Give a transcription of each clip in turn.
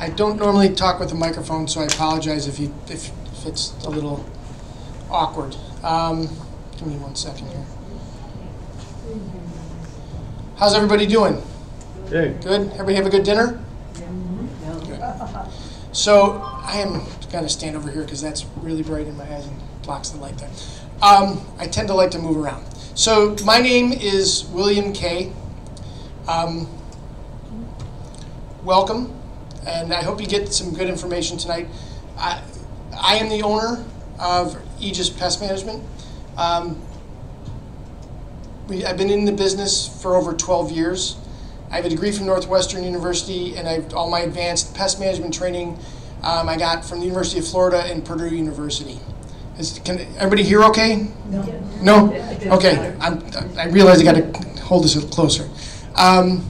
I don't normally talk with a microphone, so I apologize if you, if if it's a little awkward. Um, Give me one second here. How's everybody doing? Hey. Good? Everybody have a good dinner? Good. So I am gonna stand over here because that's really bright in my eyes and blocks the light there. Um, I tend to like to move around. So my name is William Kay. Um, welcome, and I hope you get some good information tonight. I, I am the owner of Aegis Pest Management. Um, we, I've been in the business for over 12 years. I have a degree from Northwestern University, and I've all my advanced pest management training um, I got from the University of Florida and Purdue University. Is, can everybody hear okay? No. No? Okay. I'm, I realize I got to hold this a little closer. Um,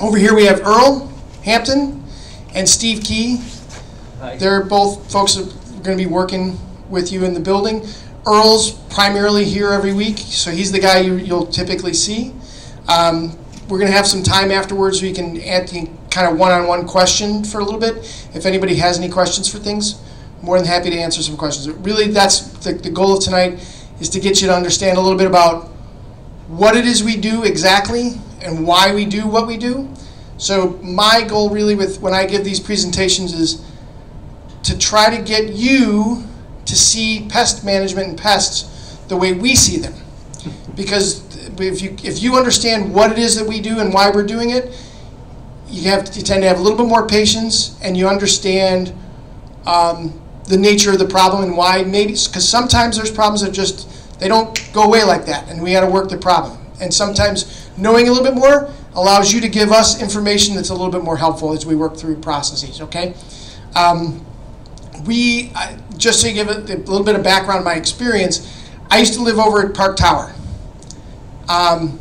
over here we have Earl Hampton and Steve Key. They're both folks that are going to be working with you in the building. Earl's primarily here every week, so he's the guy you, you'll typically see. Um, we're going to have some time afterwards so you can add kind of one-on-one question for a little bit. If anybody has any questions for things, more than happy to answer some questions. But Really, that's the, the goal of tonight is to get you to understand a little bit about what it is we do exactly and why we do what we do. So my goal really with when I give these presentations is to try to get you to see pest management and pests the way we see them. Because if you if you understand what it is that we do and why we're doing it, you have you tend to have a little bit more patience and you understand um, the nature of the problem and why maybe because sometimes there's problems that just they don't go away like that and we got to work the problem and sometimes knowing a little bit more allows you to give us information that's a little bit more helpful as we work through processes okay um, we just to give it a little bit of background my experience i used to live over at park tower um,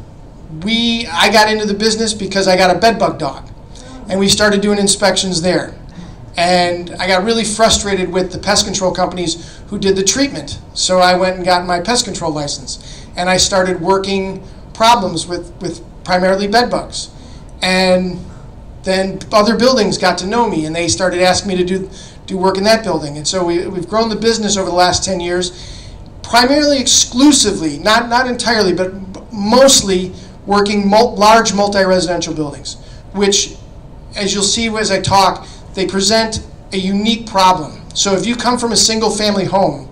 we I got into the business because I got a bed bug dog, and we started doing inspections there. And I got really frustrated with the pest control companies who did the treatment. So I went and got my pest control license, and I started working problems with with primarily bed bugs. And then other buildings got to know me, and they started asking me to do do work in that building. And so we, we've grown the business over the last ten years primarily exclusively, not, not entirely, but mostly working mul- large multi-residential buildings, which, as you'll see as I talk, they present a unique problem. So if you come from a single-family home,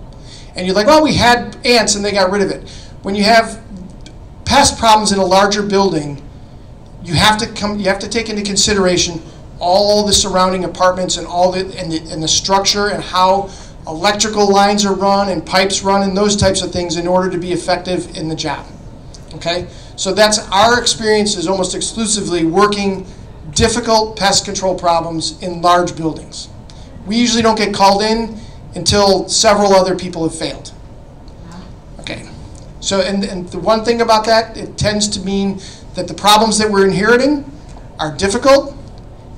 and you're like, well, we had ants and they got rid of it. When you have pest problems in a larger building, you have to come, you have to take into consideration all the surrounding apartments and all the, and the, and the structure and how electrical lines are run and pipes run and those types of things in order to be effective in the job. Okay? So that's our experience is almost exclusively working difficult pest control problems in large buildings. We usually don't get called in until several other people have failed. So, and, and the one thing about that, it tends to mean that the problems that we're inheriting are difficult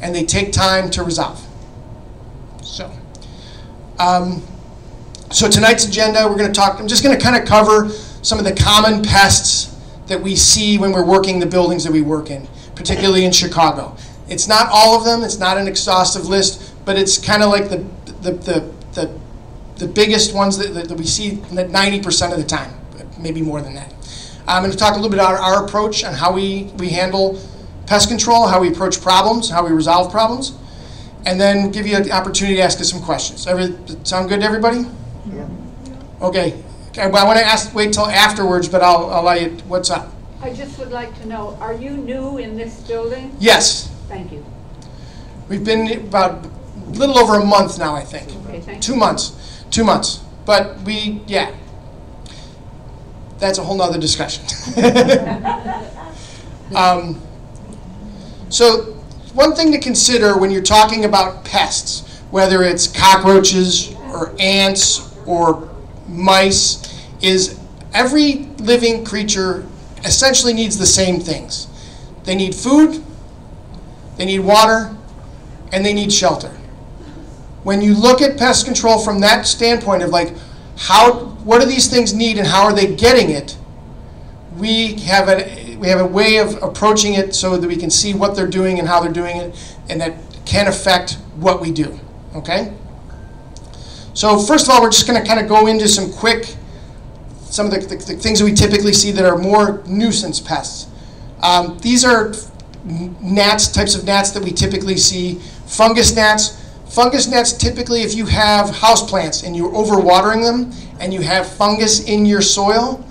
and they take time to resolve. So, um, so tonight's agenda, we're going to talk, I'm just going to kind of cover some of the common pests that we see when we're working the buildings that we work in, particularly in Chicago. It's not all of them, it's not an exhaustive list, but it's kind of like the, the, the, the, the biggest ones that, that we see 90% of the time, maybe more than that. I'm going to talk a little bit about our approach on how we, we handle pest control, how we approach problems, how we resolve problems, and then give you an opportunity to ask us some questions. Every, sound good to everybody? Okay. Okay, well, I want to ask, wait till afterwards, but I'll, I'll let you, what's up? I just would like to know, are you new in this building? Yes, Thank you. we've been about a little over a month now, I think. Okay, thank Two you. months, two months. But we, yeah. That's a whole nother discussion. Um, So, one thing to consider when you're talking about pests, whether it's cockroaches or ants or mice, is every living creature essentially needs the same things. They need food, they need water, and they need shelter. When you look at pest control from that standpoint of like, how, what do these things need and how are they getting it? We have a, we have a way of approaching it so that we can see what they're doing and how they're doing it, and that can affect what we do. Okay? So first of all, we're just going to kind of go into some quick, some of the, the, the things that we typically see that are more nuisance pests. Um, these are gnats, types of gnats that we typically see. Fungus gnats. Fungus gnats typically, if you have houseplants and you're overwatering them and you have fungus in your soil,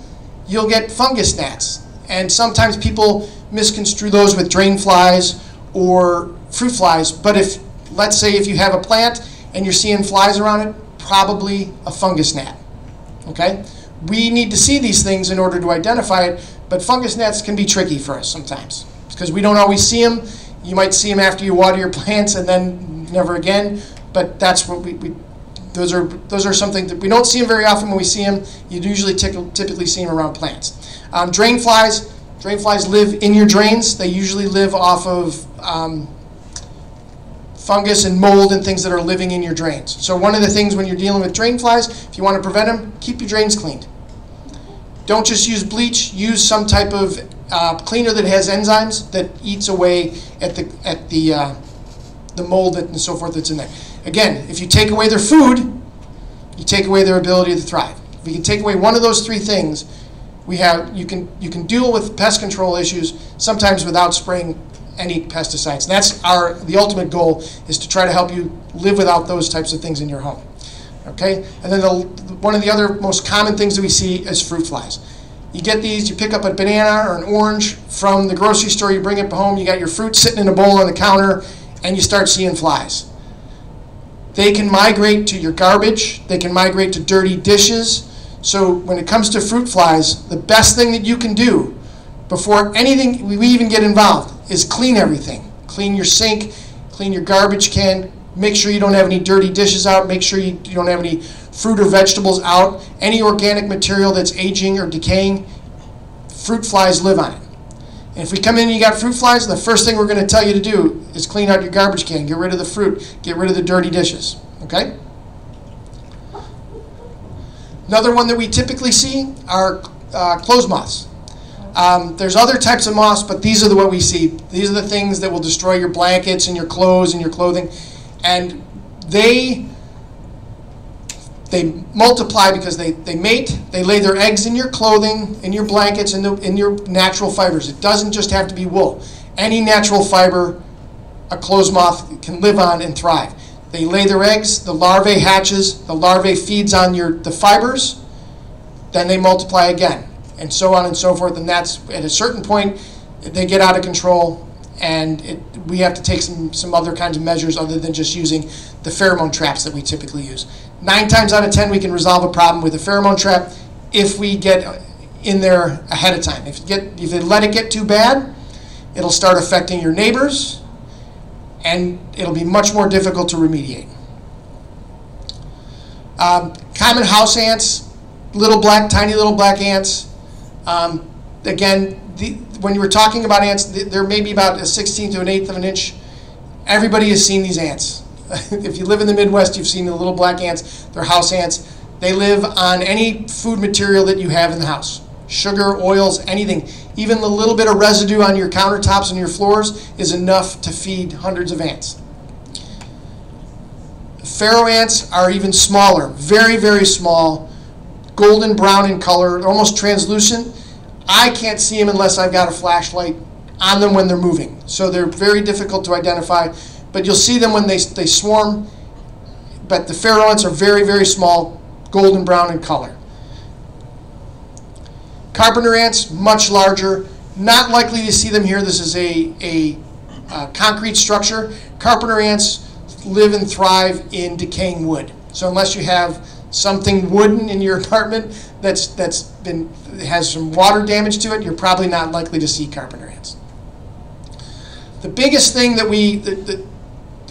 you'll get fungus gnats. And sometimes people misconstrue those with drain flies or fruit flies. But if, let's say, if you have a plant and you're seeing flies around it, probably a fungus gnat. Okay? We need to see these things in order to identify it, but fungus gnats can be tricky for us sometimes because we don't always see them. You might see them after you water your plants and then never again, but that's what we, we those are those are something that we don't see them very often when we see them. You usually typically see them around plants. Um, drain flies, drain flies live in your drains. They usually live off of um, fungus and mold and things that are living in your drains. So one of the things when you're dealing with drain flies, if you want to prevent them, keep your drains cleaned. Don't just use bleach. Use some type of uh, cleaner that has enzymes that eats away at the at the uh, the mold and so forth that's in there. Again, if you take away their food, you take away their ability to thrive. If you can take away one of those three things, we have you can you can deal with pest control issues sometimes without spraying any pesticides. And that's our the ultimate goal is to try to help you live without those types of things in your home. Okay, and then the, one of the other most common things that we see is fruit flies. You get these, you pick up a banana or an orange from the grocery store, you bring it home, you got your fruit sitting in a bowl on the counter, and you start seeing flies. They can migrate to your garbage, they can migrate to dirty dishes. So when it comes to fruit flies, the best thing that you can do before anything we even get involved is clean everything. Clean your sink, clean your garbage can, make sure you don't have any dirty dishes out, make sure you, don't have any fruit or vegetables out, any organic material that's aging or decaying, fruit flies live on it. And if we come in and you got fruit flies, the first thing we're going to tell you to do is clean out your garbage can, get rid of the fruit, get rid of the dirty dishes. Okay? Another one that we typically see are uh, clothes moths. Um, there's other types of moths, but these are the what we see. These are the things that will destroy your blankets and your clothes and your clothing, and they they multiply because they, they mate, they lay their eggs in your clothing, in your blankets, in, the, in your natural fibers. It doesn't just have to be wool. Any natural fiber a clothes moth can live on and thrive. They lay their eggs, the larvae hatches, the larvae feeds on your the fibers, then they multiply again, and so on and so forth. And that's at a certain point, they get out of control, and it, we have to take some, some other kinds of measures other than just using the pheromone traps that we typically use. Nine times out of ten, we can resolve a problem with a pheromone trap if we get in there ahead of time. If you get if you let it get too bad, it'll start affecting your neighbors, and it'll be much more difficult to remediate. Um, common house ants, little black, tiny little black ants. Um, again, the, when you were talking about ants, there may be about a 16th to an eighth of an inch. Everybody has seen these ants. if you live in the Midwest, you've seen the little black ants. They're house ants. They live on any food material that you have in the house sugar, oils, anything. Even the little bit of residue on your countertops and your floors is enough to feed hundreds of ants. Pharaoh ants are even smaller, very, very small, golden brown in color, almost translucent. I can't see them unless I've got a flashlight on them when they're moving. So they're very difficult to identify but you'll see them when they, they swarm. But the pharaoh ants are very, very small, golden brown in color. Carpenter ants, much larger. Not likely to see them here. This is a, a, a concrete structure. Carpenter ants live and thrive in decaying wood. So unless you have something wooden in your apartment that's that's been has some water damage to it, you're probably not likely to see carpenter ants. The biggest thing that we the,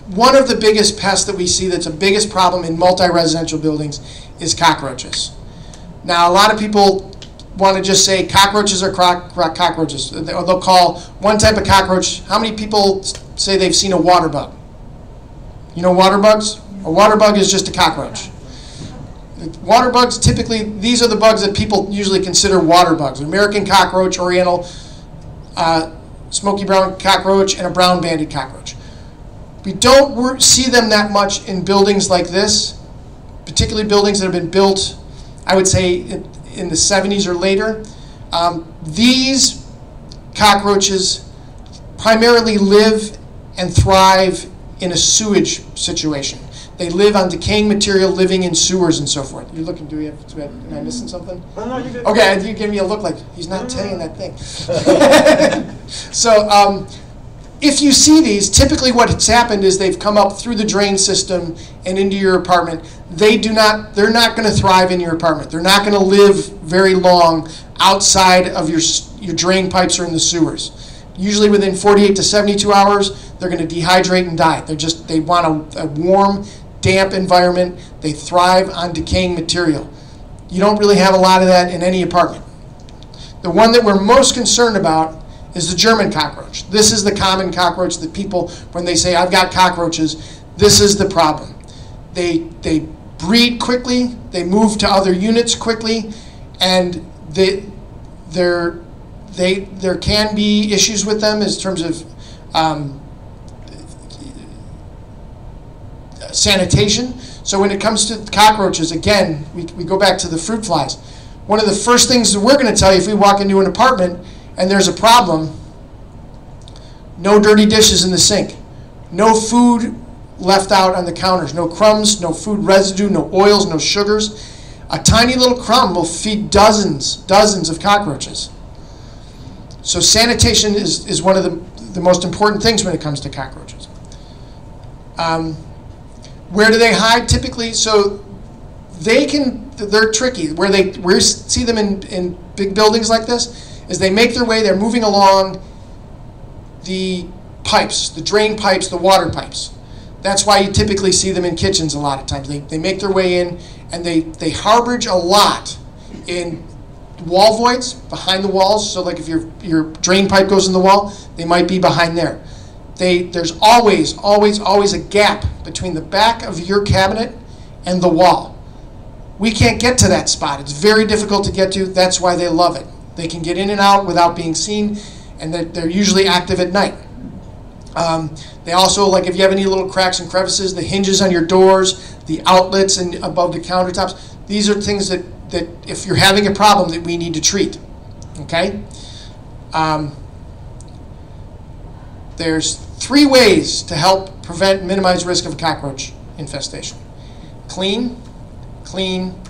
one of the biggest pests that we see that's a biggest problem in multi-residential buildings is cockroaches. Now, a lot of people want to just say cockroaches are cockroaches. They'll call one type of cockroach. How many people say they've seen a water bug? You know water bugs? A water bug is just a cockroach. Water bugs typically, these are the bugs that people usually consider water bugs. American cockroach, oriental, uh, smoky brown cockroach, and a brown banded cockroach. We don't see them that much in buildings like this, particularly buildings that have been built, I would say, in, in the 70s or later. Um, these cockroaches primarily live and thrive in a sewage situation. They live on decaying material, living in sewers and so forth. You're looking, do we have, do we have am I missing something? No, no. Okay, you give me a look like he's not saying that thing. so, um, if you see these, typically what's happened is they've come up through the drain system and into your apartment. They do not, they're not going to thrive in your apartment. They're not going to live very long outside of your, your drain pipes or in the sewers. Usually within 48 to 72 hours, they're going to dehydrate and die. They're just, they want a, a warm, damp environment. They thrive on decaying material. You don't really have a lot of that in any apartment. The one that we're most concerned about is the German cockroach. This is the common cockroach that people, when they say, I've got cockroaches, this is the problem. They, they breed quickly, they move to other units quickly, and they, there, they, there can be issues with them in terms of um, sanitation. So when it comes to cockroaches, again, we, we go back to the fruit flies. One of the first things that we're going to tell you if we walk into an apartment and there's a problem, no dirty dishes in the sink, no food left out on the counters, no crumbs, no food residue, no oils, no sugars. A tiny little crumb will feed dozens, dozens of cockroaches. So sanitation is, is one of the, the most important things when it comes to cockroaches. Um, where do they hide typically? So they can, they're tricky. Where they we see them in, in big buildings like this is they make their way, they're moving along the pipes, the drain pipes, the water pipes. That's why you typically see them in kitchens a lot of times. They, they make their way in and they, they harborage a lot in wall voids behind the walls. So like if your, your drain pipe goes in the wall, they might be behind there. They, there's always, always, always a gap between the back of your cabinet and the wall. We can't get to that spot. It's very difficult to get to. That's why they love it. They can get in and out without being seen, and they're, they're usually active at night. Um, they also, like if you have any little cracks and crevices, the hinges on your doors, the outlets and above the countertops, these are things that, that if you're having a problem that we need to treat. Okay? Um, there's three ways to help prevent minimize risk of a cockroach infestation. Clean, clean,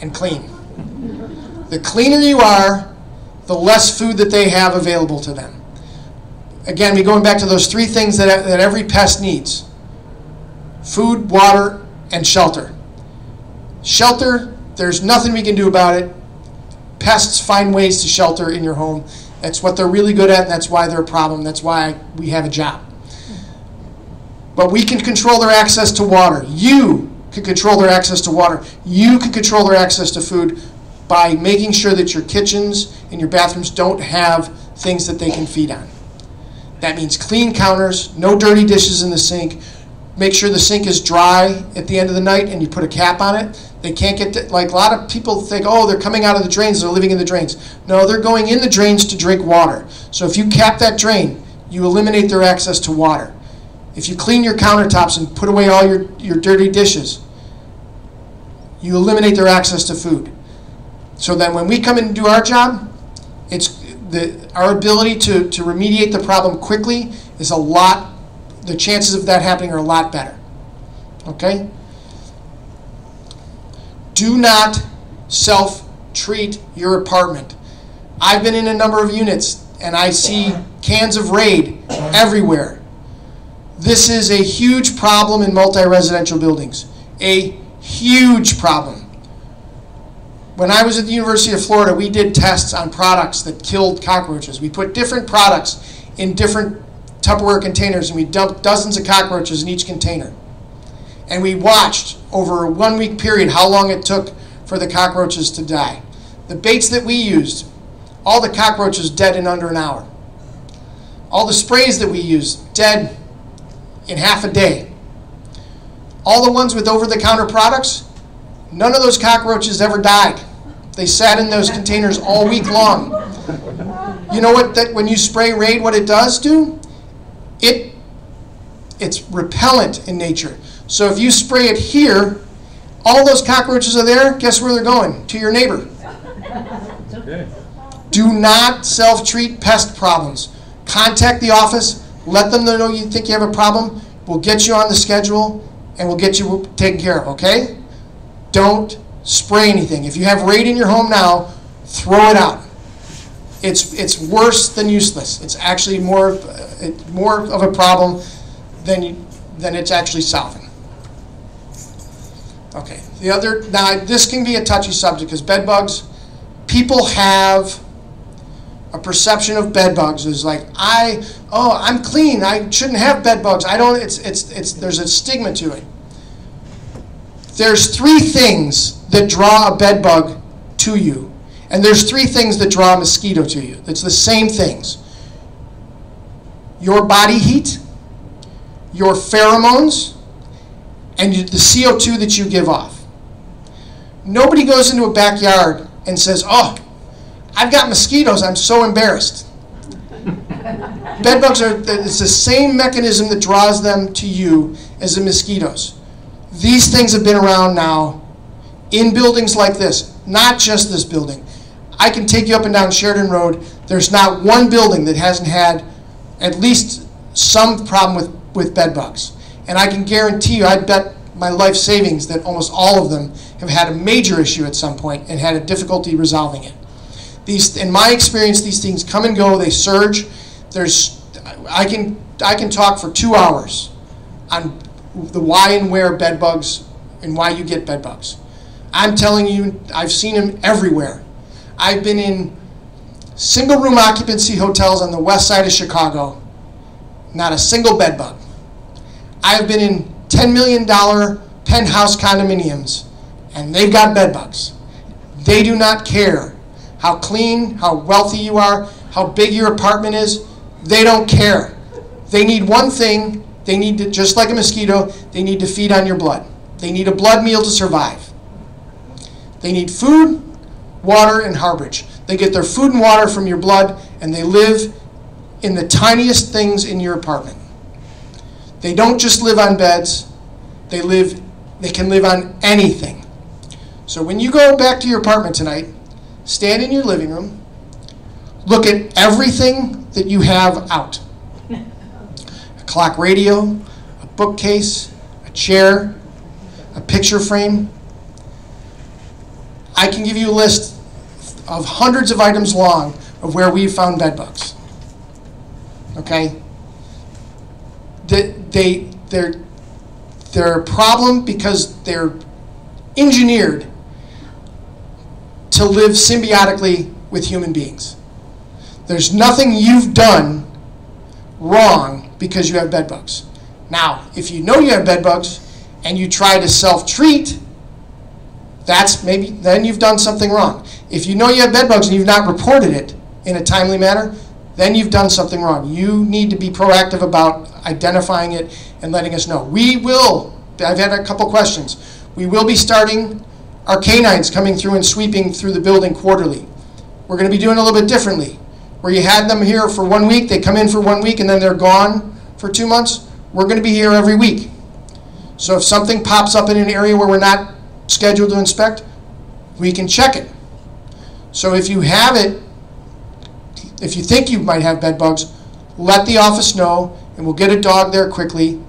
and clean. The cleaner you are, the less food that they have available to them. Again, we're going back to those three things that, that every pest needs. Food, water, and shelter. Shelter, there's nothing we can do about it. Pests find ways to shelter in your home. That's what they're really good at, and that's why they're a problem. That's why we have a job. But we can control their access to water. You can control their access to water. You can control their access to food by making sure that your kitchens and your bathrooms don't have things that they can feed on. That means clean counters, no dirty dishes in the sink. Make sure the sink is dry at the end of the night and you put a cap on it. They can't get, to, like a lot of people think, oh, they're coming out of the drains, they're living in the drains. No, they're going in the drains to drink water. So if you cap that drain, you eliminate their access to water. If you clean your countertops and put away all your, your dirty dishes, you eliminate their access to food. So then when we come in and do our job, it's the, our ability to, to remediate the problem quickly is a lot, the chances of that happening are a lot better. Okay? Do not self treat your apartment. I've been in a number of units and I see cans of Raid everywhere. This is a huge problem in multi residential buildings. A huge problem. When I was at the University of Florida, we did tests on products that killed cockroaches. We put different products in different Tupperware containers and we dumped dozens of cockroaches in each container. And we watched over a one week period how long it took for the cockroaches to die. The baits that we used, all the cockroaches dead in under an hour. All the sprays that we used, dead in half a day. All the ones with over the counter products, none of those cockroaches ever died. They sat in those containers all week long. You know what that when you spray Raid what it does do? It it's repellent in nature. So if you spray it here, all those cockroaches are there. Guess where they're going? To your neighbor. Okay. Do not self-treat pest problems. Contact the office. Let them know you think you have a problem. We'll get you on the schedule and we'll get you taken care of. Okay? Don't spray anything. If you have raid in your home now, throw it out. It's it's worse than useless. It's actually more it, more of a problem than you, than it's actually solving. Okay. The other now this can be a touchy subject because bed bugs, people have a perception of bed bugs is like I oh I'm clean I shouldn't have bed bugs I don't it's it's it's there's a stigma to it. There's three things that draw a bed bug to you, and there's three things that draw a mosquito to you. It's the same things. Your body heat, your pheromones, and the CO2 that you give off. Nobody goes into a backyard and says, "Oh, I've got mosquitoes. I'm so embarrassed." Bed bugs are it's the same mechanism that draws them to you as the mosquitoes. These things have been around now in buildings like this, not just this building. I can take you up and down Sheridan Road. There's not one building that hasn't had at least some problem with, with bed bugs. And I can guarantee you, I bet my life savings that almost all of them have had a major issue at some point and had a difficulty resolving it. These, in my experience, these things come and go. They surge. There's, I can, I can talk for two hours on the why and where bed bugs and why you get bed bugs. I'm telling you, I've seen them everywhere. I've been in single room occupancy hotels on the west side of Chicago, not a single bed bug. I've been in $10 million penthouse condominiums, and they've got bed bugs. They do not care how clean, how wealthy you are, how big your apartment is. They don't care. They need one thing. They need to, just like a mosquito, they need to feed on your blood. They need a blood meal to survive. They need food, water, and harborage. They get their food and water from your blood, and they live in the tiniest things in your apartment. They don't just live on beds. They live they can live on anything. So when you go back to your apartment tonight, stand in your living room, look at everything that you have out. Clock radio, a bookcase, a chair, a picture frame. I can give you a list of hundreds of items long of where we've found bed bugs. Okay? They, they, they're, they're a problem because they're engineered to live symbiotically with human beings. There's nothing you've done wrong because you have bed bugs. Now, if you know you have bed bugs and you try to self-treat, that's maybe then you've done something wrong. If you know you have bed bugs and you've not reported it in a timely manner, then you've done something wrong. You need to be proactive about identifying it and letting us know. We will, I've had a couple questions. We will be starting our canines coming through and sweeping through the building quarterly. We're going to be doing a little bit differently. Where you had them here for one week, they come in for one week and then they're gone for two months. We're going to be here every week. So if something pops up in an area where we're not scheduled to inspect, we can check it. So if you have it, if you think you might have bed bugs, let the office know and we'll get a dog there quickly.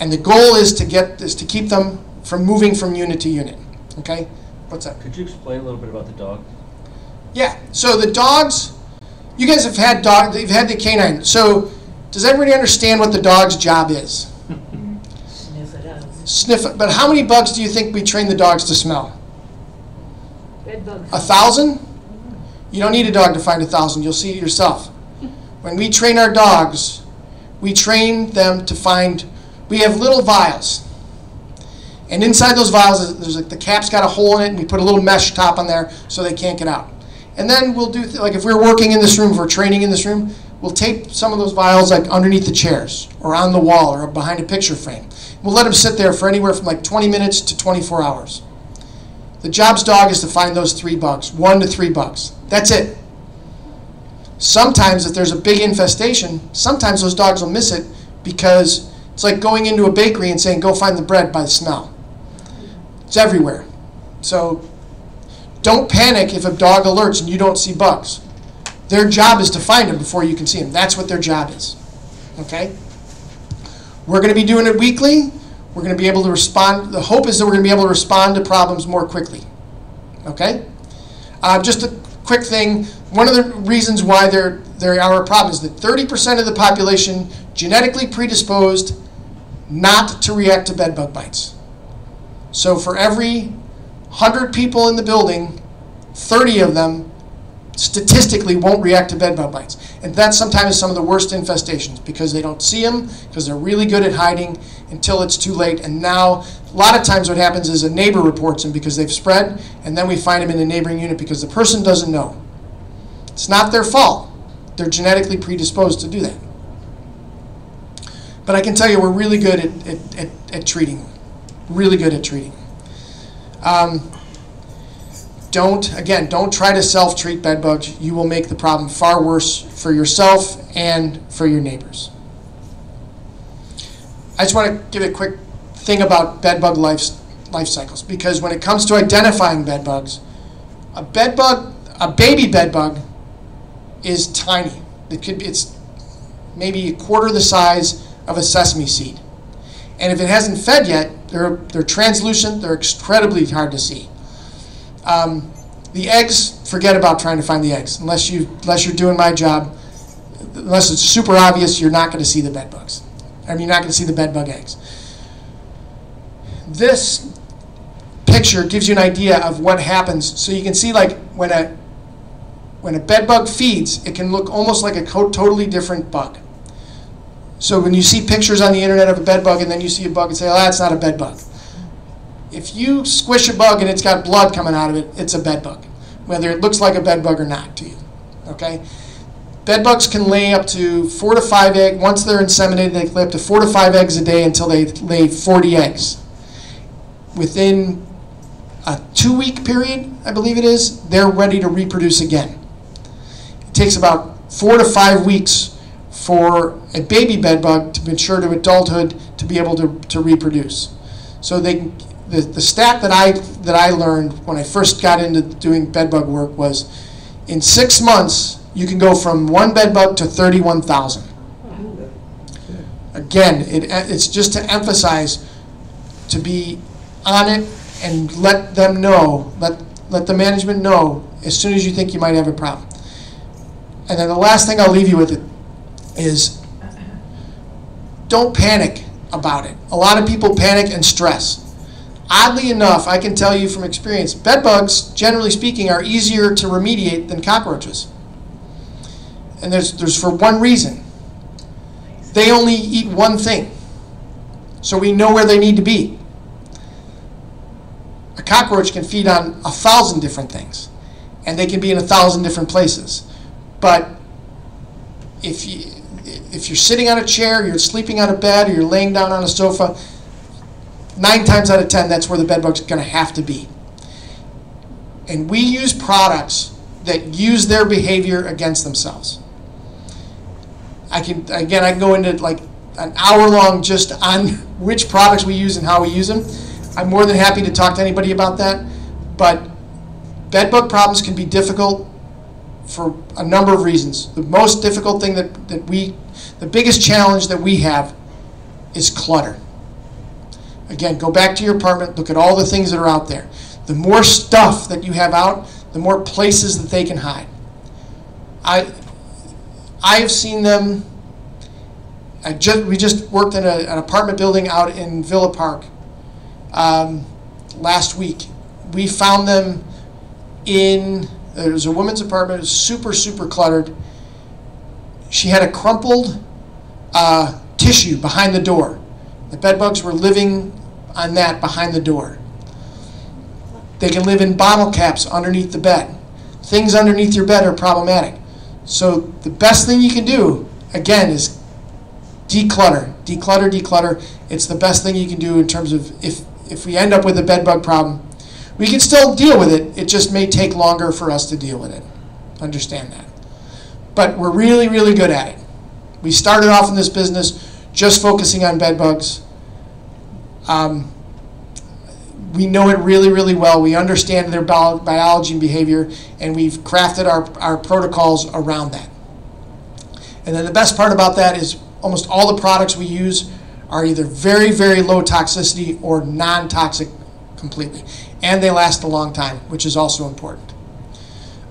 And the goal is to get is to keep them from moving from unit to unit. Okay? What's that? Could you explain a little bit about the dog? Yeah. So the dogs, you guys have had dog, you've had the canine. So does everybody understand what the dog's job is? Sniff it out. Sniff it. But how many bugs do you think we train the dogs to smell? Bed bugs. A thousand? You don't need a dog to find a thousand. You'll see it yourself. When we train our dogs, we train them to find. We have little vials, and inside those vials, there's like the cap's got a hole in it, and we put a little mesh top on there so they can't get out. And then we'll do like if we're working in this room, if we're training in this room, we'll tape some of those vials like underneath the chairs or on the wall or behind a picture frame. We'll let them sit there for anywhere from like 20 minutes to 24 hours. The job's dog is to find those three bugs, one to three bugs. That's it. Sometimes, if there's a big infestation, sometimes those dogs will miss it because It's like going into a bakery and saying, go find the bread by the smell. It's everywhere. So don't panic if a dog alerts and you don't see bugs. Their job is to find them before you can see them. That's what their job is. Okay? We're going to be doing it weekly. We're going to be able to respond. The hope is that we're going to be able to respond to problems more quickly. Okay? Uh, just a quick thing. One of the reasons why there, there are a problem is that 30% of the population genetically predisposed not to react to bed bug bites. So for every 100 people in the building, 30 of them statistically won't react to bed bug bites. And that's sometimes some of the worst infestations because they don't see them, because they're really good at hiding until it's too late. And now, a lot of times what happens is a neighbor reports them because they've spread, and then we find them in the neighboring unit because the person doesn't know. It's not their fault. They're genetically predisposed to do that. But I can tell you we're really good at, at, at, at treating them. Really good at treating them. Um, don't, again, don't try to self treat bed bugs. You will make the problem far worse for yourself and for your neighbors. I just want to give a quick thing about bed bug life, life cycles because when it comes to identifying bed bugs, a bed bug, a baby bed bug, is tiny. It could be, it's maybe a quarter the size of a sesame seed. And if it hasn't fed yet, they're, they're translucent, they're incredibly hard to see. Um, the eggs, forget about trying to find the eggs. Unless, you, unless you're doing my job, unless it's super obvious, you're not going to see the bed bugs. I mean, you're not going to see the bed bug eggs. This picture gives you an idea of what happens. So you can see, like, when a, when a bed bug feeds, it can look almost like a totally different bug. So when you see pictures on the internet of a bed bug and then you see a bug and say, ah, oh, that's not a bed bug. If you squish a bug and it's got blood coming out of it, it's a bed bug, whether it looks like a bed bug or not to you. Okay? Bed bugs can lay up to four to five eggs. Once they're inseminated, they can lay up to four to five eggs a day until they lay 40 eggs. Within a two week period, I believe it is, they're ready to reproduce again. It takes about four to five weeks for a baby bedbug to mature to adulthood to be able to, to reproduce. So they the, the stat that I that I learned when I first got into doing bedbug work was in six months you can go from one bedbug to 31,000. Again, it, it's just to emphasize to be on it and let them know, let, let the management know as soon as you think you might have a problem. And then the last thing I'll leave you with it is don't panic about it. A lot of people panic and stress. Oddly enough, I can tell you from experience, bed bugs, generally speaking, are easier to remediate than cockroaches. And there's, there's for one reason. They only eat one thing. So we know where they need to be. A cockroach can feed on a thousand different things. And they can be in a thousand different places. But if you if you're sitting on a chair, you're sleeping on a bed, or you're laying down on a sofa, nine times out of ten, that's where the bed bug's going to have to be. And we use products that use their behavior against themselves. I can again, I can go into like an hour long just on which products we use and how we use them. I'm more than happy to talk to anybody about that. But bed bug problems can be difficult for a number of reasons. The most difficult thing that, that we, the biggest challenge that we have is clutter. Again, go back to your apartment, look at all the things that are out there. The more stuff that you have out, the more places that they can hide. I, I have seen them. I just, we just worked in a, an apartment building out in Villa Park um, last week. We found them in there was a woman's apartment. It was super, super cluttered. She had a crumpled uh, tissue behind the door. The bedbugs were living on that behind the door. They can live in bottle caps underneath the bed. Things underneath your bed are problematic. So the best thing you can do, again, is declutter, declutter, declutter. It's the best thing you can do in terms of if if we end up with a bedbug problem, we can still deal with it. It just may take longer for us to deal with it. Understand that. But we're really, really good at it. We started off in this business just focusing on bed bugs. Um, we know it really, really well. We understand their bio- biology and behavior, and we've crafted our, our protocols around that. And then the best part about that is almost all the products we use are either very, very low toxicity or non toxic completely. And they last a long time, which is also important.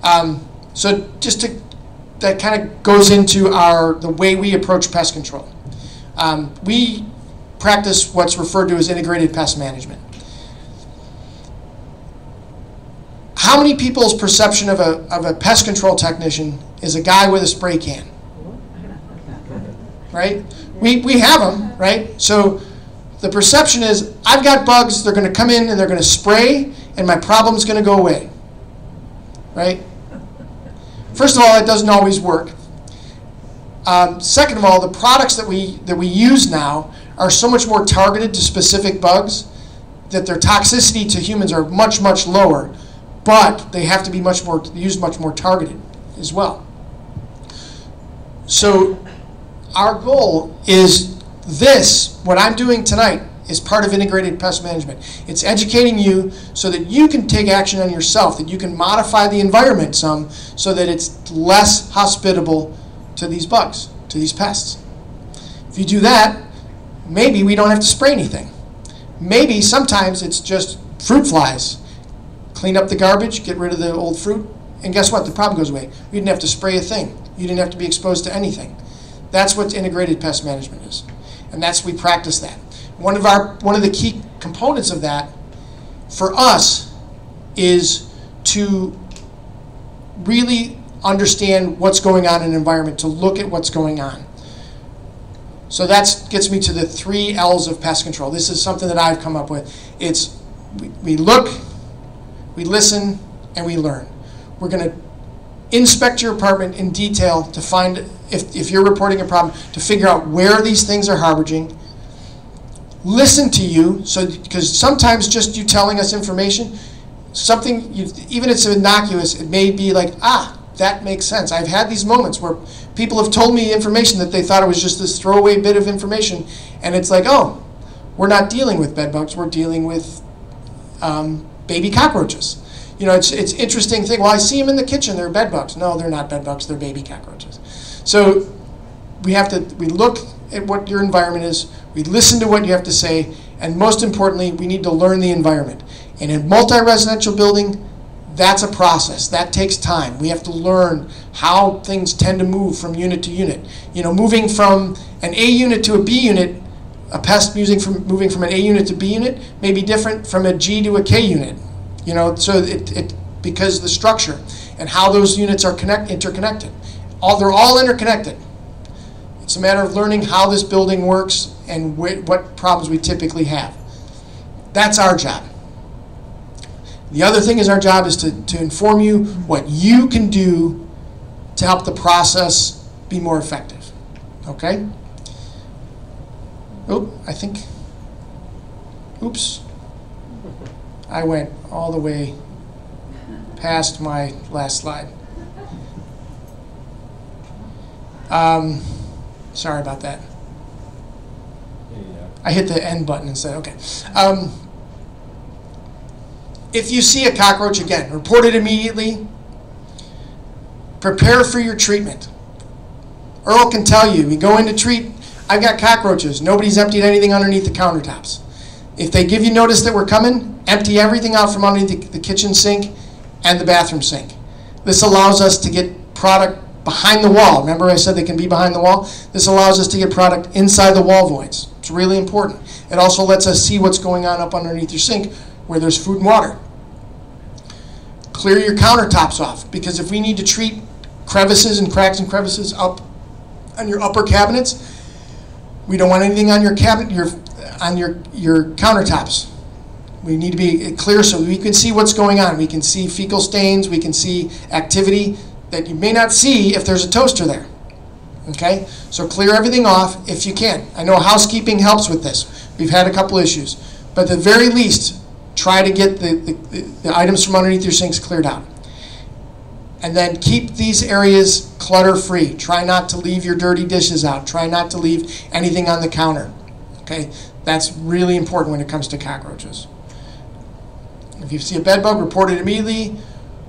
Um, so just to, that kind of goes into our the way we approach pest control. Um, we practice what's referred to as integrated pest management. How many people's perception of a, of a pest control technician is a guy with a spray can? Right? We, we have them, right? So the perception is I've got bugs, they're going to come in and they're going to spray, and my problem's going to go away. Right? First of all, it doesn't always work. Um, second of all, the products that we that we use now are so much more targeted to specific bugs that their toxicity to humans are much much lower, but they have to be much more used much more targeted as well. So our goal is this what I'm doing tonight is part of integrated pest management. It's educating you so that you can take action on yourself, that you can modify the environment some so that it's less hospitable to these bugs, to these pests. If you do that, maybe we don't have to spray anything. Maybe sometimes it's just fruit flies. Clean up the garbage, get rid of the old fruit, and guess what? The problem goes away. You didn't have to spray a thing. You didn't have to be exposed to anything. That's what integrated pest management is. And that's we practice that. One of our one of the key components of that for us is to really understand what's going on in an environment, to look at what's going on. So that gets me to the three L's of pest control. This is something that I've come up with. It's we, we look, we listen, and we learn. We're going to inspect your apartment in detail to find if, if you're reporting a problem, to figure out where these things are harboring. Listen to you, so because sometimes just you telling us information, something you, even if it's innocuous, it may be like ah that makes sense. I've had these moments where people have told me information that they thought it was just this throwaway bit of information, and it's like, oh, we're not dealing with bed bugs, we're dealing with um, baby cockroaches. You know, it's it's interesting thing. Well, I see them in the kitchen. They're bed bugs. No, they're not bed bugs. They're baby cockroaches. So we have to we look at what your environment is. We listen to what you have to say, and most importantly, we need to learn the environment. And In a multi-residential building, that's a process. That takes time. We have to learn how things tend to move from unit to unit. You know, moving from an A unit to a B unit, a pest moving from moving from an A unit to B unit may be different from a G to a K unit. You know, so it, it because the structure and how those units are connect interconnected. All they're all interconnected. It's a matter of learning how this building works and wh- what problems we typically have. That's our job. The other thing is our job is to, to inform you what you can do to help the process be more effective. Okay? Oh, I think. Oops. I went all the way past my last slide. Um, sorry about that. Yeah. I hit the end button instead. Okay. Um, if you see a cockroach again, report it immediately. Prepare for your treatment. Earl can tell you, we go in to treat, I've got cockroaches. Nobody's emptied anything underneath the countertops. If they give you notice that we're coming, empty everything out from underneath the, the kitchen sink and the bathroom sink. This allows us to get product behind the wall. Remember I said they can be behind the wall? This allows us to get product inside the wall voids. It's really important. It also lets us see what's going on up underneath your sink where there's food and water. Clear your countertops off because if we need to treat crevices and cracks and crevices up on your upper cabinets, we don't want anything on your cabinet, your on your your countertops. We need to be clear so we can see what's going on. We can see fecal stains. We can see activity that you may not see if there's a toaster there. Okay, so clear everything off if you can. I know housekeeping helps with this. We've had a couple issues, but at the very least, try to get the, the, the items from underneath your sinks cleared out. And then keep these areas clutter-free. Try not to leave your dirty dishes out. Try not to leave anything on the counter. Okay? That's really important when it comes to cockroaches. If you see a bed bug, report it immediately.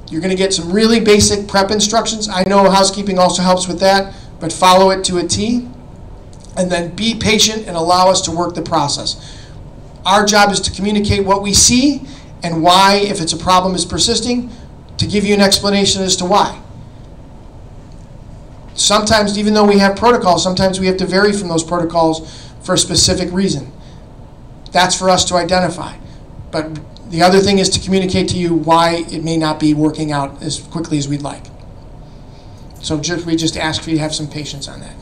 You're going to get some really basic prep instructions. I know housekeeping also helps with that, but follow it to a T. And then be patient and allow us to work the process. Our job is to communicate what we see and why, if it's a problem is persisting, to give you an explanation as to why. Sometimes, even though we have protocols, sometimes we have to vary from those protocols for a specific reason. That's for us to identify. But the other thing is to communicate to you why it may not be working out as quickly as we'd like. So just, we just ask for you to have some patience on that.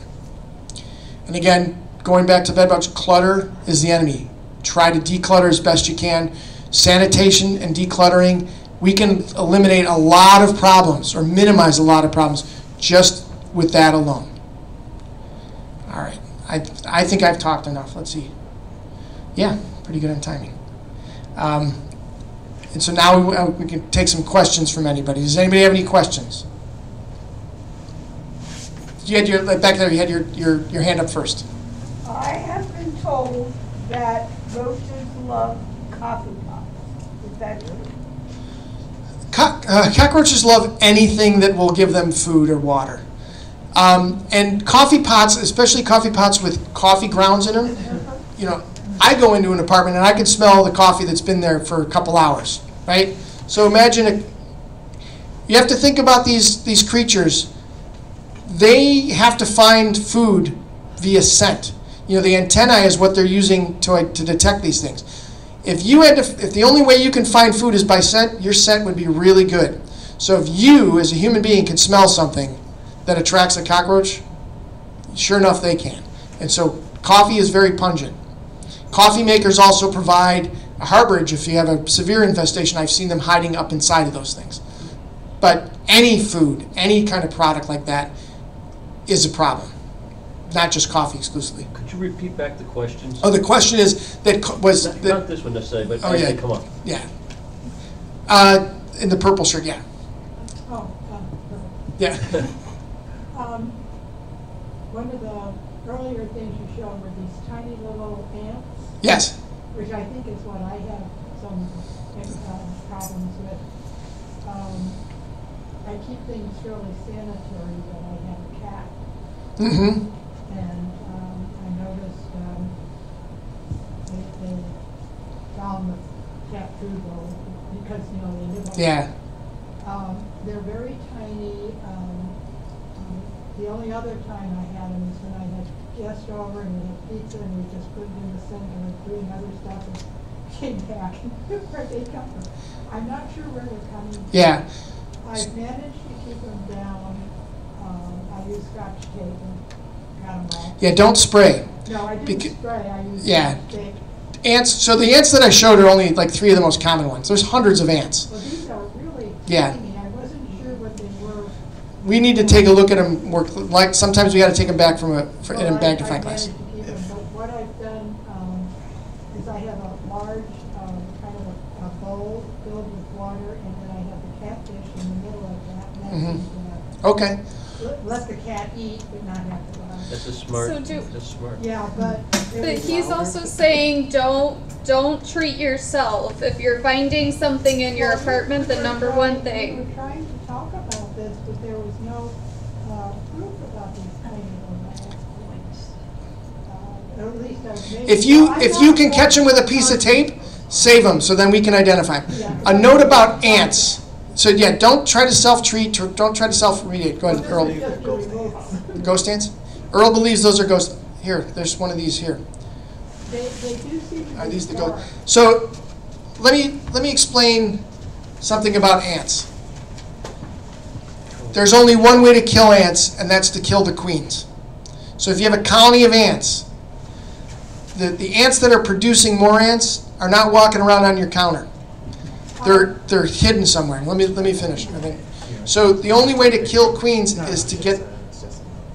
And again, going back to bedbugs, clutter is the enemy. Try to declutter as best you can. Sanitation and decluttering, we can eliminate a lot of problems or minimize a lot of problems just with that alone. All right, I, I think I've talked enough. Let's see. Yeah, pretty good on timing. Um, and so now we, uh, we can take some questions from anybody. Does anybody have any questions? You had your back there. You had your, your, your hand up first. I have been told that roaches love coffee pots. Is that true? Cock, uh, cockroaches love anything that will give them food or water. Um, and coffee pots, especially coffee pots with coffee grounds in them, you know, I go into an apartment and I can smell the coffee that's been there for a couple hours, right? So imagine a, you have to think about these, these creatures. They have to find food via scent. You know, the antennae is what they're using to, to detect these things. If you had to, if the only way you can find food is by scent, your scent would be really good. So if you, as a human being, can smell something that attracts a cockroach, sure enough, they can. And so coffee is very pungent. Coffee makers also provide a harborage if you have a severe infestation. I've seen them hiding up inside of those things. But any food, any kind of product like that, is a problem. Not just coffee exclusively. Could you repeat back the questions? Oh, the question is that co- was Not, that, not this one necessarily, but Oh, yeah. come up. yeah. Uh, in the purple shirt, yeah, Oh, yeah. um, one of the earlier things you showed were these tiny little ants, yes. which I think is what I have some uh, problems with. Um, I keep things fairly sanitary, but I have a cat, Mm-hmm. and um, I noticed um, they, they found the cat food bowl because you know they live on Yeah. Um, they're very tiny. Um, um, the only other time I had them is when I had guests over and we had pizza and we just put it in the sink and we're doing other stuff and came back. where they come from? I'm not sure where they're coming from. Yeah. I've managed to keep them down. Um, I use scotch tape and got them all. Yeah. Don't spray. No, I Beca- didn't spray. I used Yeah. scotch tape. Ants. So the ants that I showed are only like three of the most common ones. There's hundreds of ants. Well, these are really Yeah. tiny. I wasn't sure what they were. We need to take a look at them. Work like sometimes we got to take them back from a for, in Well, a I- magnifying I glass. managed to keep what I've done, um, is I have a large, um, kind of a, a bowl filled with water, and then I have the catfish in the middle of that, and that seems to have, Okay. let- let the cat eat, but not have to. That's a smart, So do- that's smart. Yeah, but. But he's louder. also saying don't don't treat yourself. If you're finding something in your apartment, the number trying- one We thing. were trying to talk about this, but there was no, uh, proof about these ants. Uh, At least I made. If you if you can catch them with a piece of tape, save them so then we can identify 'em. Yeah. A note about ants. So yeah, don't try to self-treat. or Don't try to self-remediate. Go ahead, Earl. Well, this is just to remove them. Ghost ants. Earl believes those are ghost. Here, there's one of these here. They, they do seem to Are be these the dark. ghost? So let me let me explain something about ants. There's only one way to kill ants, and that's to kill the queens. So if you have a colony of ants, the, the ants that are producing more ants are not walking around on your counter. They're they're hidden somewhere. Let me let me finish. So the only way to kill queens is to get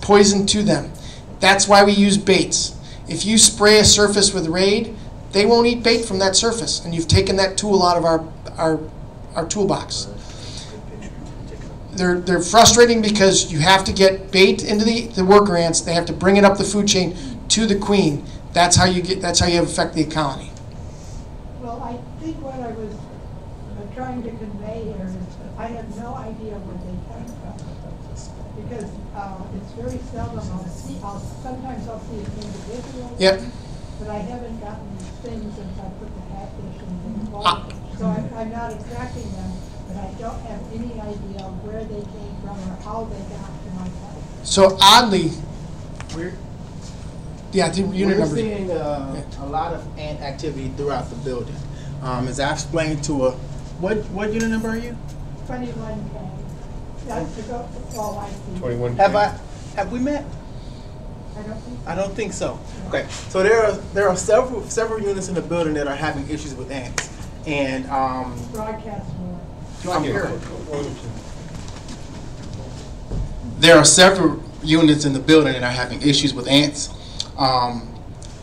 poison to them. That's why we use baits. If you spray a surface with Raid, they won't eat bait from that surface, and you've taken that tool out of our our, our toolbox. They're, they're frustrating because you have to get bait into the, the worker ants, they have to bring it up the food chain to the queen. That's how you get, that's how you affect the colony. Well, I think what I was uh, trying to convey here is that I have no idea where they came from. Because uh, it's very seldom I'll see, I'll, sometimes I'll see an individual. Yep. But I haven't gotten these things since I put the catfish in the water. So I'm, I'm not attracting them, but I don't have any idea where they came from or how they got to my place. So oddly, We're, yeah, the unit we're number. seeing uh, a lot of ant activity throughout the building. Um, As I explained to a, what, what unit number are you? Twenty-one K. That's to go, well, I see. Twenty-one. Have I, have we met? I don't think. I don't think so. Okay, so there are, there are several, several units in the building that are having issues with ants. And, um, Broadcast There are several units in the building that are having issues with ants. Um,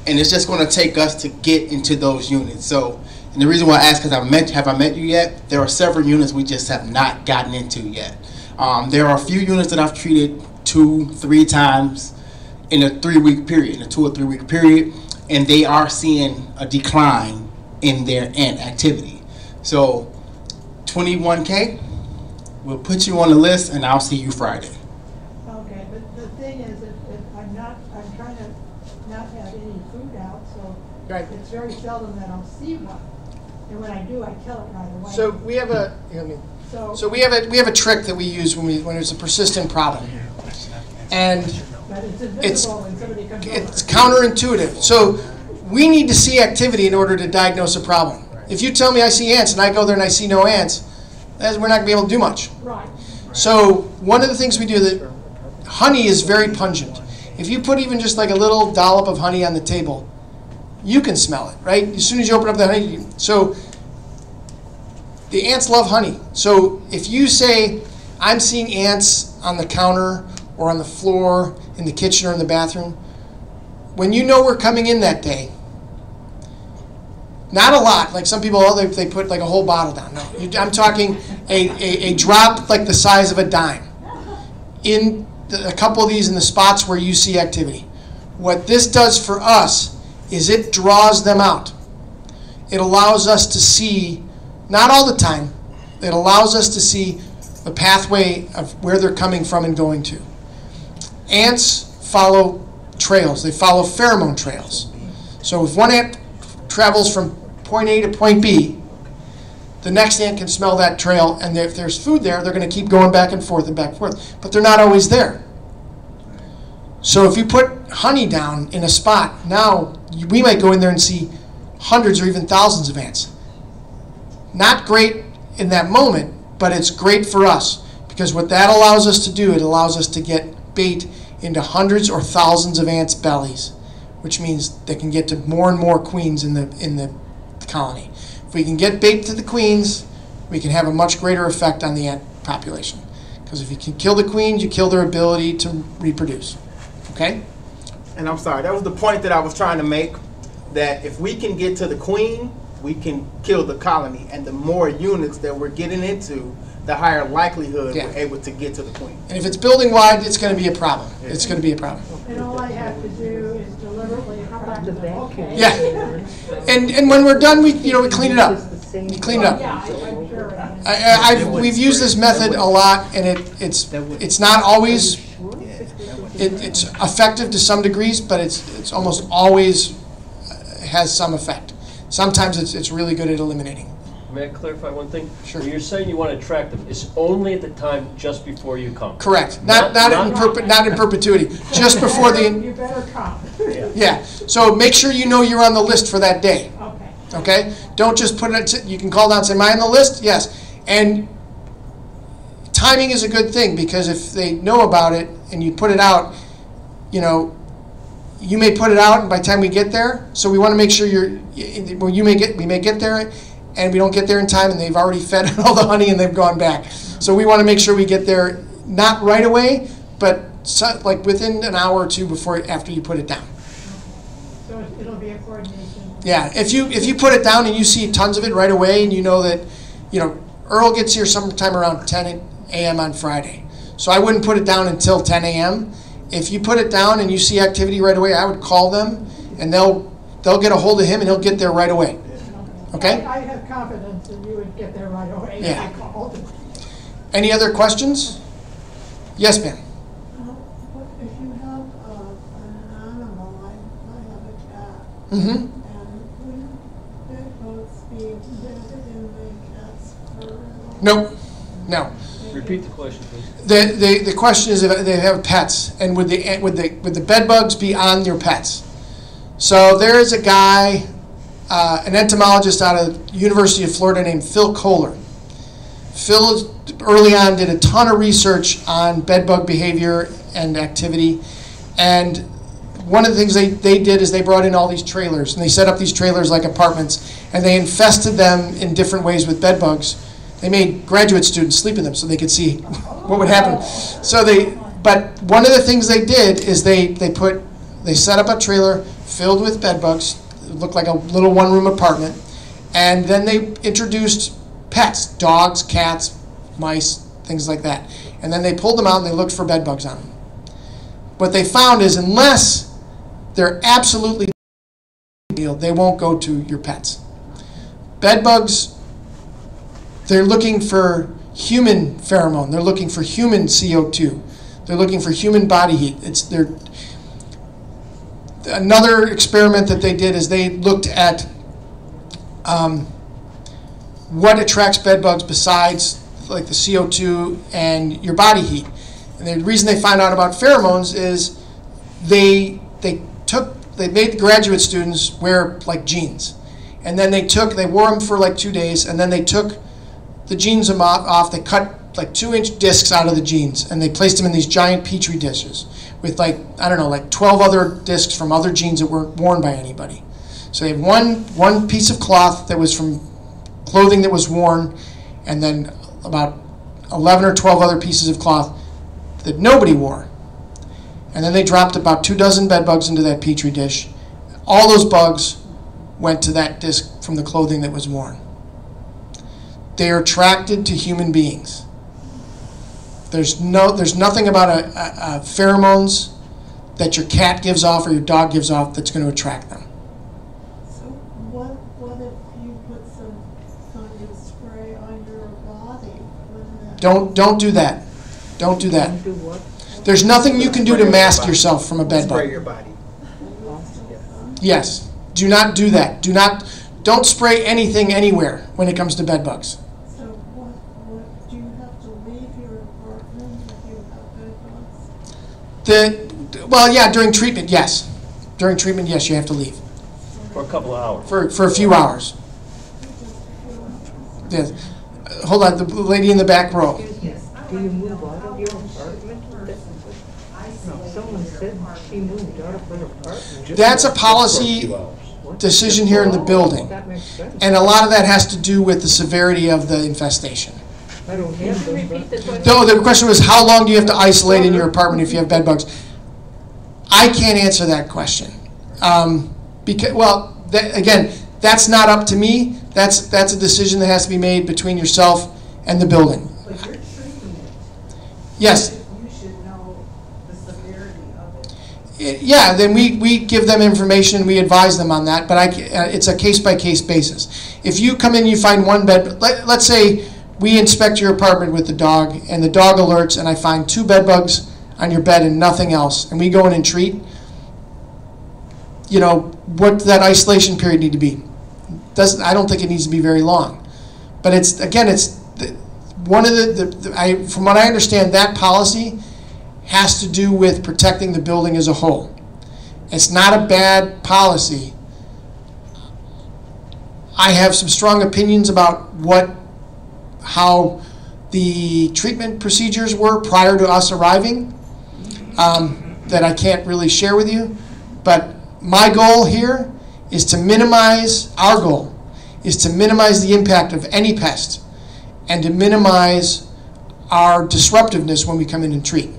and it's just gonna take us to get into those units. So, and the reason why I ask, cause I met, have I met you yet? There are several units we just have not gotten into yet. Um, there are a few units that I've treated two, three times in a three-week period, in a two or three-week period, and they are seeing a decline in their ant activity. So, 21K, we'll put you on the list, and I'll see you Friday. Okay, but the thing is, if, if I'm not, I'm trying to not have any food out, so Right. it's very seldom that I'll see one. And when I do, I kill it right away. So we have a, you know, mean, So, so we have a, we have a trick that we use when we, when there's a persistent problem. And but it's invisible when somebody comes over. it's counterintuitive. So we need to see activity in order to diagnose a problem. If you tell me I see ants and I go there and I see no ants, we're not gonna be able to do much. Right, So one of the things we do that honey is very pungent. If you put even just like a little dollop of honey on the table, you can smell it, right? As soon as you open up the honey, you- so the ants love honey. So if you say, I'm seeing ants on the counter or on the floor, in the kitchen or in the bathroom, when you know we're coming in that day, not a lot, like some people, oh, they, they put like a whole bottle down. No, you, I'm talking a, a, a drop like the size of a dime in the, a couple of these in the spots where you see activity. What this does for us is it draws them out. It allows us to see, not all the time, it allows us to see the pathway of where they're coming from and going to. Ants follow trails, they follow pheromone trails. So if one ant travels from point A to point B, the next ant can smell that trail, and if there's food there, they're going to keep going back and forth and back and forth. But they're not always there. So if you put honey down in a spot, now we might go in there and see hundreds or even thousands of ants. Not great in that moment, but it's great for us because what that allows us to do, it allows us to get bait into hundreds or thousands of ants' bellies, which means they can get to more and more queens in the in the colony. If we can get bait to the queens, we can have a much greater effect on the ant population. Because if you can kill the queens, you kill their ability to reproduce. Okay? And I'm sorry, that was the point that I was trying to make, that if we can get to the queen, we can kill the colony. And the more units that we're getting into, the higher likelihood Yeah. we're able to get to the queen. And if it's building wide, it's going to be a problem. It's going to be a problem. and all I have to do is deliberately attract The them, back okay? Yeah. And and when we're done, we you know we clean it up. You clean it up. I- I'm sure. it is. I, I, I've, we've used this method a lot, and it it's it's not always it, it's effective to some degrees, but it's it's almost always uh, has some effect. Sometimes it's it's really good at eliminating. May I clarify one thing? Sure. When you're saying you want to track them, it's only at the time just before you come. Correct. Not not, Not- in perpe- not in perpetuity. Just before the You better come. yeah. So make sure you know you're on the list for that day. Okay. Okay? Don't just put it, you can call down and say, Am I on the list? Yes. And timing is a good thing because if they know about it and you put it out, you know, you may put it out and by the time we get there, so we want to make sure you're, well, you may get, we may get there and we don't get there in time and they've already fed all the honey and they've gone back. So we want to make sure we get there, not right away, but so, like within an hour or two before, after you put it down. So it'll be a coordination. Yeah, if you if you put it down and you see tons of it right away, and you know that, you know, Earl gets here sometime around ten a.m. on Friday. So I wouldn't put it down until 10 a.m. If you put it down and you see activity right away, I would call them and they'll they'll get a hold of him and he'll get there right away. Okay? I I have confidence that you would get there right away. Yeah. I called. Any other questions? Yes, ma'am. Uh, If you have an animal, I, I have a cat, Mm-hmm. and wouldn't bed bugs be in the cat's fur? Nope. No. Repeat the question, please. The, the, the question is if they have pets, and would the, would the, would the bed bugs be on your pets? So there is a guy, uh, an entomologist out of University of Florida named Phil Koehler. Phil early on did a ton of research on bed bug behavior and activity, and one of the things they, they did is they brought in all these trailers, and they set up these trailers like apartments, and they infested them in different ways with bed bugs. They made graduate students sleep in them so they could see what would happen. So they, but one of the things they did is they, they put, they set up a trailer filled with bed bugs, it looked like a little one-room apartment, and then they introduced pets, dogs, cats, mice, things like that. And then they pulled them out and they looked for bed bugs on them. What they found is unless they're absolutely they won't go to your pets. Bed bugs, they're looking for human pheromone. They're looking for human CO2. They're looking for human body heat. It's they're another experiment that they did is they looked at um, what attracts bed bugs besides like the CO2 and your body heat. And the reason they find out about pheromones is they they took they made the graduate students wear like jeans, and then they took they wore them for like two days, and then they took the jeans off, off. They cut like two inch discs out of the jeans, and they placed them in these giant petri dishes with like I don't know like twelve other discs from other jeans that weren't worn by anybody. So they had one one piece of cloth that was from clothing that was worn, and then about eleven or twelve other pieces of cloth that nobody wore. And then they dropped about two dozen bed bugs into that petri dish. All those bugs went to that disc from the clothing that was worn. They are attracted to human beings. There's no, there's nothing about a, a, a pheromones that your cat gives off or your dog gives off that's going to attract them. So what, what if you put some kind of spray on your body? That? Don't, don't do that. Don't do that. Do what? There's nothing you can do to mask yourself from a bed Spray bug. your body. Yes. Do not do that. Do not, don't spray anything anywhere when it comes to bed bugs. So what, what, do you have to leave your apartment if you have bed bugs? The, well, yeah, during treatment, yes. During treatment, yes, you have to leave For a couple of hours. for, for a few hours. Yes. Uh, Hold on, the lady in the back row. Do you move out of your apartment? No, someone said she moved out of her apartment. That's a policy few hours. What? decision here in the building. That makes sense. And a lot of that has to do with the severity of the infestation. I don't Can have them, the question? No, the question was how long do you have to isolate in your apartment if you have bed bugs? I can't answer that question. Um, because, well, that, again, that's not up to me. That's, that's a decision that has to be made between yourself and the building. But you're treating it. Yes, You should know the severity of it. Yeah, then we, we give them information, we advise them on that, but I, uh, it's a case-by-case basis. If you come in, you find one bed, let, let's say we inspect your apartment with the dog, and the dog alerts, and I find two bed bugs on your bed and nothing else, and we go in and treat, you know, what that isolation period need to be? Doesn't, I don't think it needs to be very long. But it's, again, it's, the- one of the, the- the, I, from what I understand, that policy has to do with protecting the building as a whole. It's not a bad policy. I have some strong opinions about what, how the treatment procedures were prior to us arriving um, that I can't really share with you. But my goal here is to minimize, our goal is to minimize the impact of any pest and to minimize our disruptiveness when we come in and treat.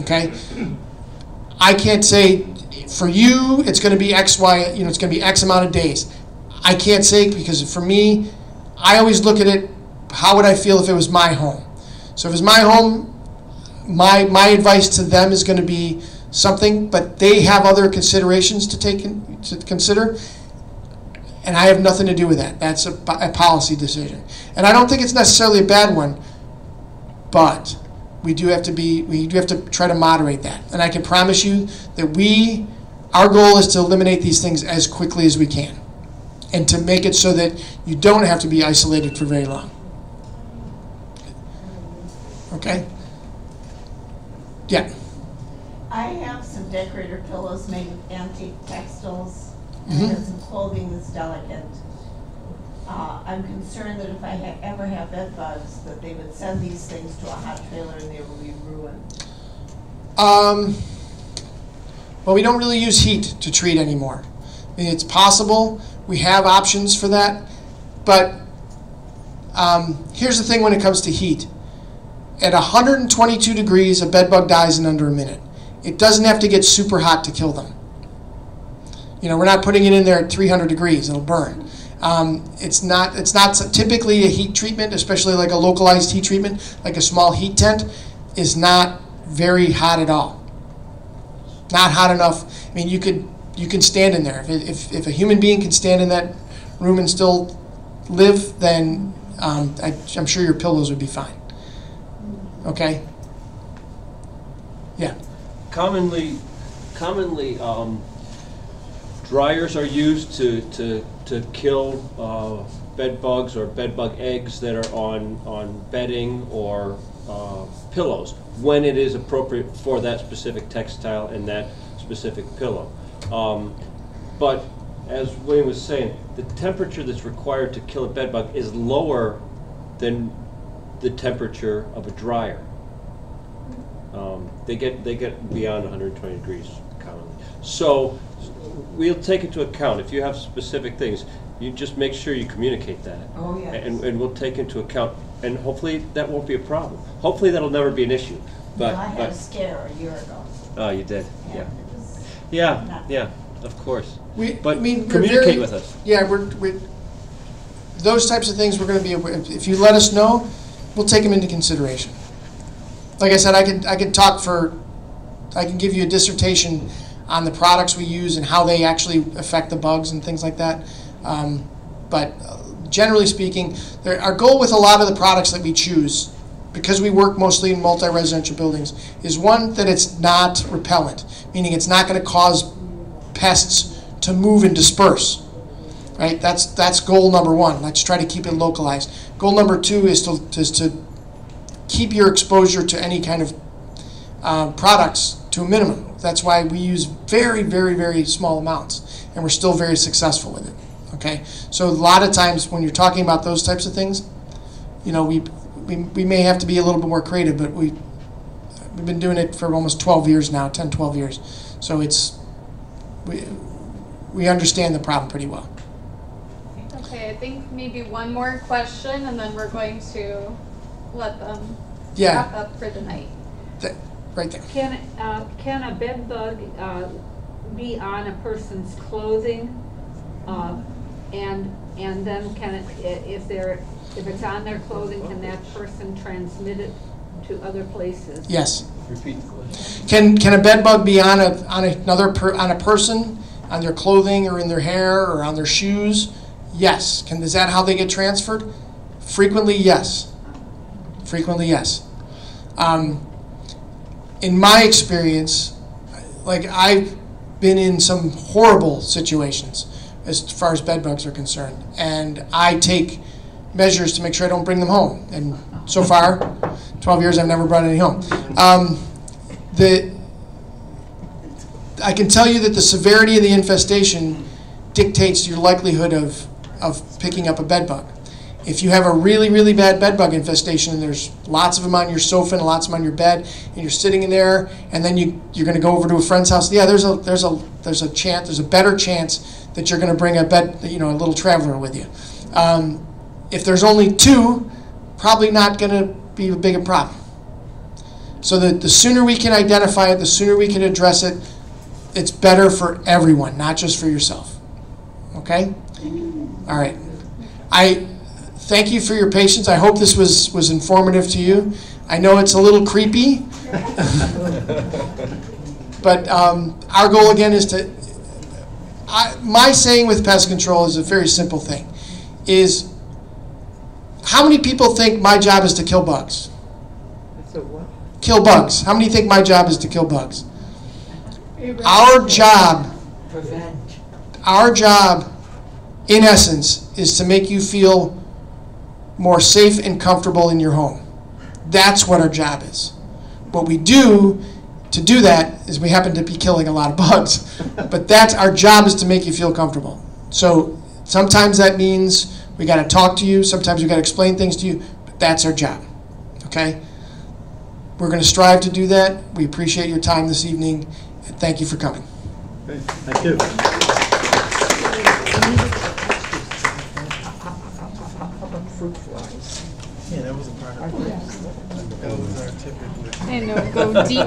Okay? I can't say, for you, it's gonna be X, Y, you know, it's gonna be X amount of days. I can't say, because for me, I always look at it, how would I feel if it was my home? So if it's my home, my, my advice to them is gonna be something, but they have other considerations to take, in- to consider. And I have nothing to do with that. That's a, a policy decision. And I don't think it's necessarily a bad one, but we do have to be, we do have to try to moderate that. And I can promise you that we, our goal is to eliminate these things as quickly as we can. And to make it so that you don't have to be isolated for very long. Okay? Yeah. I have some decorator pillows made with antique textiles, and Mhm. have some clothing that's delicate. Uh, I'm concerned that if I ha- ever have bed bugs, that they would send these things to a hot trailer and they will be ruined. Um, well, we don't really use heat to treat anymore. I mean, it's possible. We have options for that. But um, here's the thing when it comes to heat at 122 degrees, a bed bug dies in under a minute. It doesn't have to get super hot to kill them. You know, we're not putting it in there at 300 degrees; it'll burn. Um, it's not. It's not typically a heat treatment, especially like a localized heat treatment, like a small heat tent, is not very hot at all. Not hot enough. I mean, you could you can stand in there. If, if, if a human being can stand in that room and still live, then um, I, I'm sure your pillows would be fine. Okay. Yeah. Commonly, commonly, um, dryers are used to, to, to kill, uh, bed bugs or bed bug eggs that are on, on bedding or, uh, pillows, when it is appropriate for that specific textile and that specific pillow. Um, but, as William was saying, the temperature that's required to kill a bed bug is lower than the temperature of a dryer. Um, they get they get beyond 120 degrees commonly. So we'll take into account if you have specific things. You just make sure you communicate that. Oh, yes. And, and we'll take into account, and hopefully that won't be a problem. Hopefully that'll never be an issue. But I had but a scare a year ago. oh, you did. and Yeah. it was Yeah. not- Yeah. Of course. We, But I mean, we're communicate very- with us. Yeah, we're, we're, those types of things we're gonna be, aware- if if you let us know, we'll take them into consideration. Like I said, I could, I could talk for, I can give you a dissertation on the products we use and how they actually affect the bugs and things like that. Um, But uh, generally speaking, there, our goal with a lot of the products that we choose, because we work mostly in multi-residential buildings, is one, that it's not repellent, meaning it's not gonna cause pests to move and disperse. Right? That's that's goal number one. Let's try to keep it localized. Goal number two is to is to keep your exposure to any kind of uh, products to a minimum. That's why we use very very very small amounts, and we're still very successful with it. Okay. So a lot of times when you're talking about those types of things, you know, we we, we may have to be a little bit more creative, but we we've been doing it for almost 12 years now, 10, 12 years. So it's we we understand the problem pretty well. Okay, I think maybe one more question and then we're going to let them Yeah, wrap up for the night. th- right there. Can, uh, can a bed bug, uh, be on a person's clothing? Uh, and, and then can it, if they're, if it's on their clothing, can that person transmit it to other places? Yes. Repeat the question. Can can a bed bug be on a on another per, on a person, on their clothing or in their hair or on their shoes? Yes. Can is that how they get transferred? Frequently, yes. Frequently, yes. Um, in my experience, like I've been in some horrible situations as far as bed bugs are concerned, and I take measures to make sure I don't bring them home. And so far, 12 years, I've never brought any home. Um, the I can tell you that the severity of the infestation dictates your likelihood of, of picking up a bed bug. If you have a really, really bad bed bug infestation and there's lots of them on your sofa and lots of them on your bed and you're sitting in there and then you, you're going to go over to a friend's house, yeah, there's a, there's a, there's a chance, there's a better chance that you're going to bring a bed, you know, a little traveler with you. Um, if there's only two, probably not going to be a big a problem. So the, the sooner we can identify it, the sooner we can address it, it's better for everyone, not just for yourself. Okay? All right. I thank you for your patience. I hope this was, was informative to you. I know it's a little creepy. But um, our goal again is to, I, my saying with pest control is a very simple thing, is how many people think my job is to kill bugs? It's a what? Kill bugs. How many think my job is to kill bugs? Our job, Prevent. our job, in essence, is to make you feel more safe and comfortable in your home. That's what our job is. What we do to do that is we happen to be killing a lot of bugs, but that's our job is to make you feel comfortable. So sometimes that means we got to talk to you, sometimes we got to explain things to you, but that's our job. Okay? We're going to strive to do that. We appreciate your time this evening, and thank you for coming. Okay, Thank you. Fruit flies? Yeah, that was a part Are of, those- that was our typical. I know, go deep